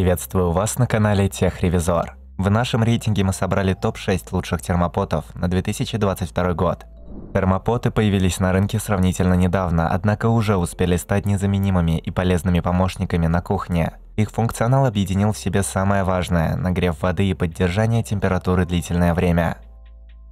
Приветствую вас на канале Техревизор. В нашем рейтинге мы собрали топ-6 лучших термопотов на 2022 год. Термопоты появились на рынке сравнительно недавно, однако уже успели стать незаменимыми и полезными помощниками на кухне. Их функционал объединил в себе самое важное – нагрев воды и поддержание температуры длительное время.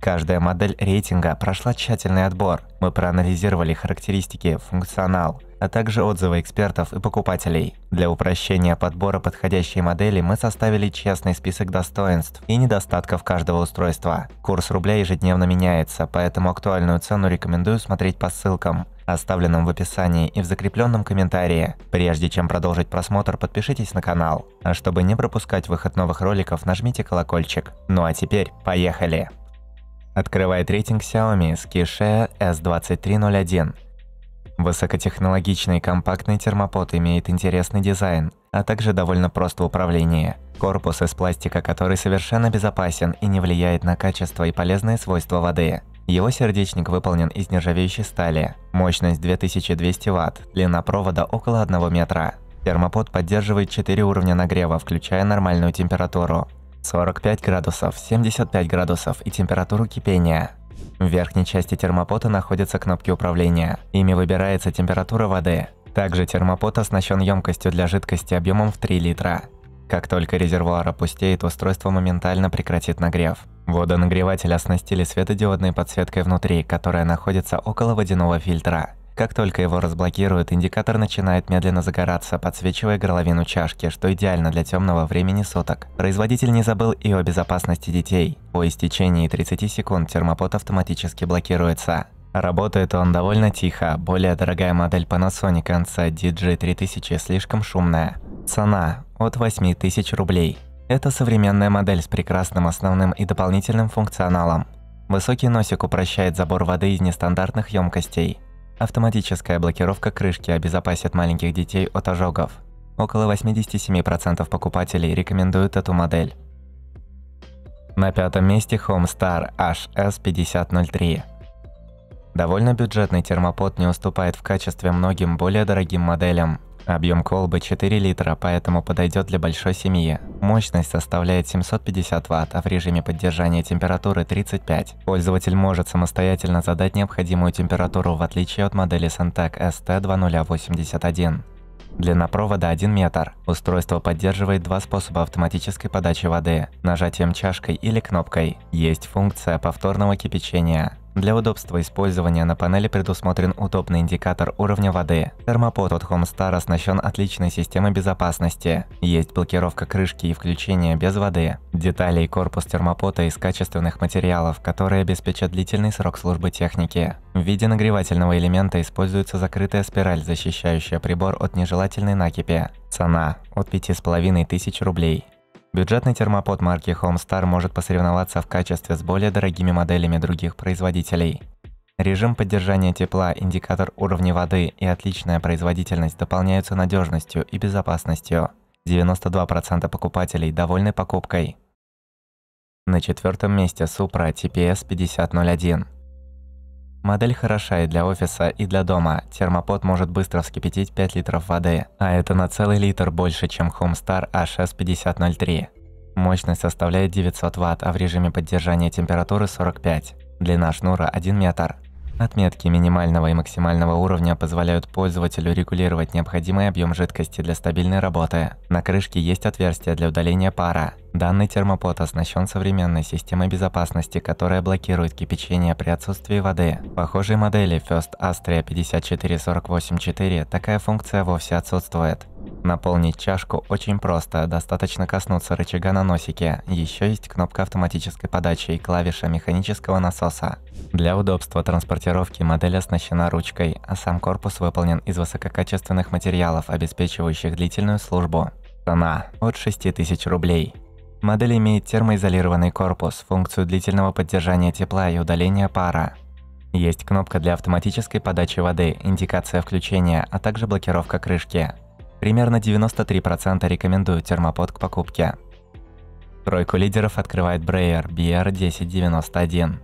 Каждая модель рейтинга прошла тщательный отбор. Мы проанализировали характеристики, функционал, а также отзывы экспертов и покупателей. Для упрощения подбора подходящей модели мы составили честный список достоинств и недостатков каждого устройства. Курс рубля ежедневно меняется, поэтому актуальную цену рекомендую смотреть по ссылкам, оставленным в описании и в закрепленном комментарии. Прежде чем продолжить просмотр, подпишитесь на канал. А чтобы не пропускать выход новых роликов, нажмите колокольчик. Ну а теперь поехали! Открывает рейтинг Xiaomi Skishare S2301. Высокотехнологичный компактный термопод имеет интересный дизайн, а также довольно прост в управлении. Корпус из пластика, который совершенно безопасен и не влияет на качество и полезные свойства воды. Его сердечник выполнен из нержавеющей стали. Мощность 2200 Вт, длина провода около 1 метра. Термопод поддерживает 4 уровня нагрева, включая нормальную температуру. 45 градусов, 75 градусов и температуру кипения. В верхней части термопота находятся кнопки управления. Ими выбирается температура воды. Также термопот оснащен емкостью для жидкости объемом в 3 литра. Как только резервуар опустеет, устройство моментально прекратит нагрев. Водонагреватель оснастили светодиодной подсветкой внутри, которая находится около водяного фильтра. Как только его разблокируют, индикатор начинает медленно загораться, подсвечивая горловину чашки, что идеально для темного времени суток. Производитель не забыл и о безопасности детей. По истечении 30 секунд термопот автоматически блокируется. Работает он довольно тихо, более дорогая модель Panasonic NC DG3000 слишком шумная. Цена – от 8000 рублей. Это современная модель с прекрасным основным и дополнительным функционалом. Высокий носик упрощает забор воды из нестандартных емкостей. Автоматическая блокировка крышки обезопасит маленьких детей от ожогов. Около 87% покупателей рекомендуют эту модель. На пятом месте Homestar HS5003. Довольно бюджетный термопод не уступает в качестве многим более дорогим моделям. Объем колбы 4 литра, поэтому подойдет для большой семьи. Мощность составляет 750 Вт, а в режиме поддержания температуры 35. Пользователь может самостоятельно задать необходимую температуру, в отличие от модели Sentec ST2081. Длина провода 1 метр. Устройство поддерживает два способа автоматической подачи воды – нажатием чашкой или кнопкой. Есть функция повторного кипячения. Для удобства использования на панели предусмотрен удобный индикатор уровня воды. Термопод от Homestar оснащен отличной системой безопасности. Есть блокировка крышки и включение без воды. Детали и корпус термопота из качественных материалов, которые обеспечат длительный срок службы техники. В виде нагревательного элемента используется закрытая спираль, защищающая прибор от нежелательной накипи. Цена – от 5500 рублей. Бюджетный термопод марки Homestar может посоревноваться в качестве с более дорогими моделями других производителей. Режим поддержания тепла, индикатор уровня воды и отличная производительность дополняются надежностью и безопасностью. 92% покупателей довольны покупкой. На четвертом месте Supra TPS 5001. Модель хороша и для офиса, и для дома. Термопод может быстро вскипятить 5 литров воды, а это на целый литр больше, чем Homestar HS5003. Мощность составляет 900 Вт, а в режиме поддержания температуры 45. Длина шнура 1 метр. Отметки минимального и максимального уровня позволяют пользователю регулировать необходимый объем жидкости для стабильной работы. На крышке есть отверстие для удаления пара. Данный термопод оснащен современной системой безопасности, которая блокирует кипячение при отсутствии воды. В похожей модели First Astria 54484 такая функция вовсе отсутствует. Наполнить чашку очень просто, достаточно коснуться рычага на носике. Еще есть кнопка автоматической подачи и клавиша механического насоса. Для удобства транспортировки модель оснащена ручкой, а сам корпус выполнен из высококачественных материалов, обеспечивающих длительную службу. Цена – от 6000 рублей. Модель имеет термоизолированный корпус, функцию длительного поддержания тепла и удаления пара. Есть кнопка для автоматической подачи воды, индикация включения, а также блокировка крышки. Примерно 93% рекомендуют термопод к покупке. Тройку лидеров открывает Brayer BR1091.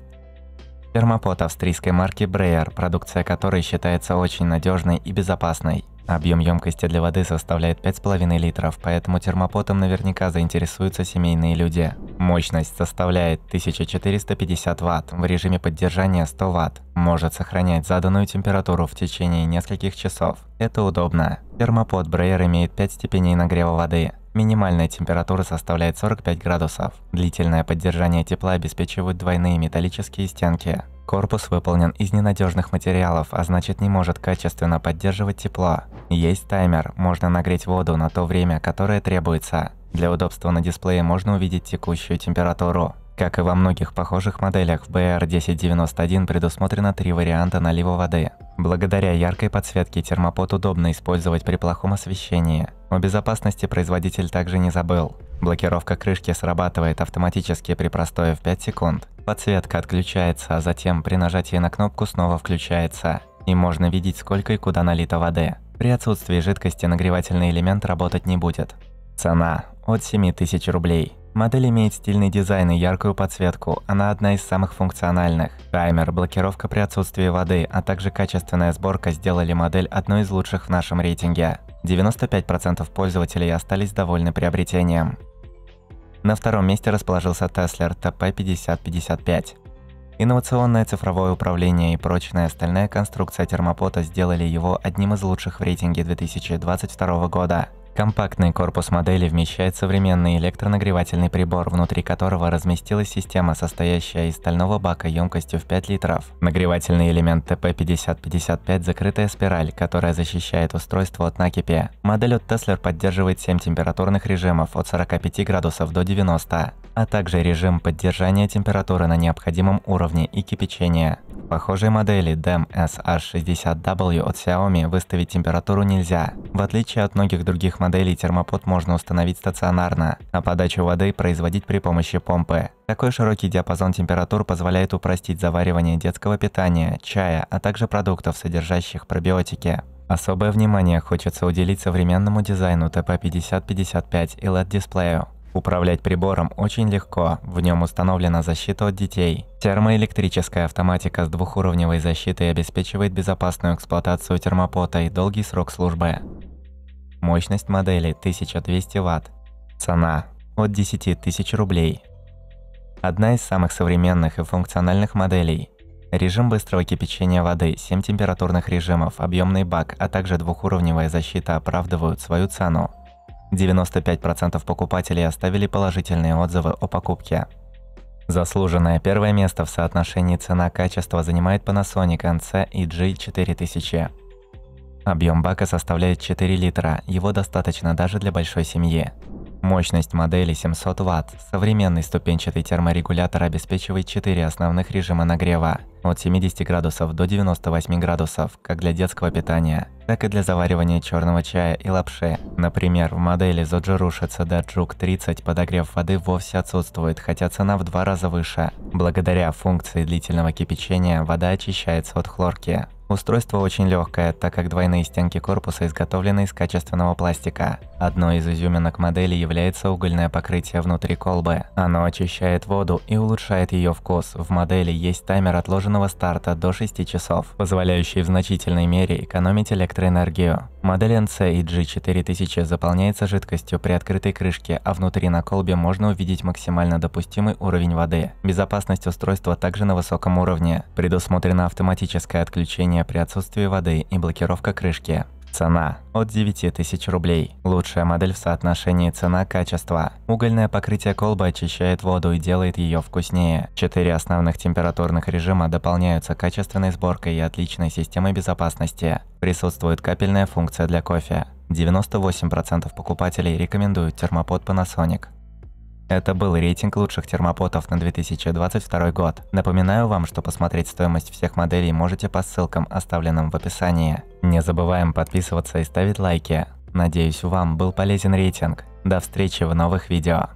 Термопод австрийской марки Brayer, продукция которой считается очень надежной и безопасной. Объем емкости для воды составляет 5,5 литров, поэтому термопотом наверняка заинтересуются семейные люди. Мощность составляет 1450 Вт, в режиме поддержания 100 Вт. Может сохранять заданную температуру в течение нескольких часов. Это удобно. Термопот Брейер имеет 5 степеней нагрева воды. Минимальная температура составляет 45 градусов. Длительное поддержание тепла обеспечивают двойные металлические стенки. Корпус выполнен из ненадежных материалов, а значит не может качественно поддерживать тепло. Есть таймер, можно нагреть воду на то время, которое требуется. Для удобства на дисплее можно увидеть текущую температуру. Как и во многих похожих моделях, в BR1091 предусмотрено три варианта налива воды. Благодаря яркой подсветке термопот удобно использовать при плохом освещении. О безопасности производитель также не забыл. Блокировка крышки срабатывает автоматически при простое в 5 секунд. Подсветка отключается, а затем при нажатии на кнопку снова включается. И можно видеть, сколько и куда налито воды. При отсутствии жидкости нагревательный элемент работать не будет. Цена – от 7000 рублей. Модель имеет стильный дизайн и яркую подсветку, она одна из самых функциональных. Таймер, блокировка при отсутствии воды, а также качественная сборка сделали модель одной из лучших в нашем рейтинге. 95% пользователей остались довольны приобретением. На втором месте расположился Tesla TP5055. Инновационное цифровое управление и прочная стальная конструкция термопота сделали его одним из лучших в рейтинге 2022 года. Компактный корпус модели вмещает современный электронагревательный прибор, внутри которого разместилась система, состоящая из стального бака емкостью в 5 литров. Нагревательный элемент TP5055 – закрытая спираль, которая защищает устройство от накипи. Модель от Tesla поддерживает 7 температурных режимов от 45 градусов до 90, а также режим поддержания температуры на необходимом уровне и кипячения. Похожей модели DEM SH60W от Xiaomi выставить температуру нельзя. В отличие от многих других моделей, термопод можно установить стационарно, а подачу воды производить при помощи помпы. Такой широкий диапазон температур позволяет упростить заваривание детского питания, чая, а также продуктов, содержащих пробиотики. Особое внимание хочется уделить современному дизайну TP5055 и LED-дисплею. Управлять прибором очень легко, в нем установлена защита от детей. Термоэлектрическая автоматика с двухуровневой защитой обеспечивает безопасную эксплуатацию термопота и долгий срок службы. Мощность модели 1200 Вт. Цена от 10 тысяч рублей. Одна из самых современных и функциональных моделей. Режим быстрого кипячения воды, 7 температурных режимов, объемный бак, а также двухуровневая защита оправдывают свою цену. 95% покупателей оставили положительные отзывы о покупке. Заслуженное первое место в соотношении цена-качество занимает Panasonic NC EG4000. Объем бака составляет 4 литра, его достаточно даже для большой семьи. Мощность модели 700 Вт. Современный ступенчатый терморегулятор обеспечивает 4 основных режима нагрева от 70 градусов до 98 градусов, как для детского питания, так и для заваривания черного чая и лапши. Например, в модели Zojirushi CD Juk 30 подогрев воды вовсе отсутствует, хотя цена в два раза выше. Благодаря функции длительного кипячения вода очищается от хлорки. Устройство очень легкое, так как двойные стенки корпуса изготовлены из качественного пластика. Одной из изюминок модели является угольное покрытие внутри колбы. Оно очищает воду и улучшает ее вкус. В модели есть таймер отложенного старта до 6 часов, позволяющий в значительной мере экономить электроэнергию. Модель NC EG4000 заполняется жидкостью при открытой крышке, а внутри на колбе можно увидеть максимально допустимый уровень воды. Безопасность устройства также на высоком уровне. Предусмотрено автоматическое отключение при отсутствии воды и блокировка крышки. Цена – от 9000 рублей. Лучшая модель в соотношении цена-качество. Угольное покрытие колбы очищает воду и делает ее вкуснее. Четыре основных температурных режима дополняются качественной сборкой и отличной системой безопасности. Присутствует капельная функция для кофе. 98% покупателей рекомендуют термопод Panasonic. Это был рейтинг лучших термопотов на 2022 год. Напоминаю вам, что посмотреть стоимость всех моделей можете по ссылкам, оставленным в описании. Не забываем подписываться и ставить лайки. Надеюсь, вам был полезен рейтинг. До встречи в новых видео.